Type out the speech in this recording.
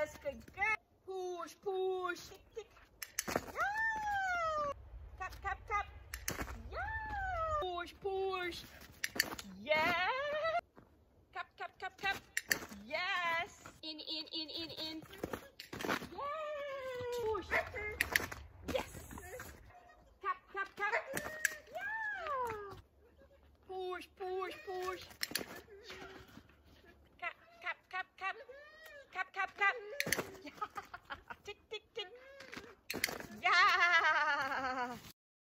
Yes, good girl. Push, push, tick, tick. Yeah. Tap, tap, tap. Yeah. Push, push. Yeah. Tap, tap, tap, tap. Yes. In, in, in, in, in. Yeah. Push. Yes. Tap, tap, tap. Yeah. Push, push, push.